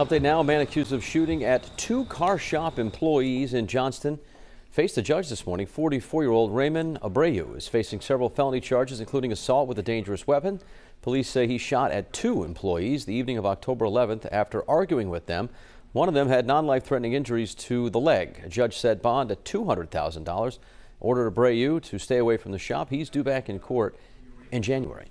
Update now, a man accused of shooting at two car shop employees in Johnston faced the judge this morning. 44-year-old Raymond Abreu is facing several felony charges, including assault with a dangerous weapon. Police say he shot at two employees the evening of October 11th after arguing with them. One of them had non-life-threatening injuries to the leg. A judge set bond at $200,000, ordered Abreu to stay away from the shop. He's due back in court in January.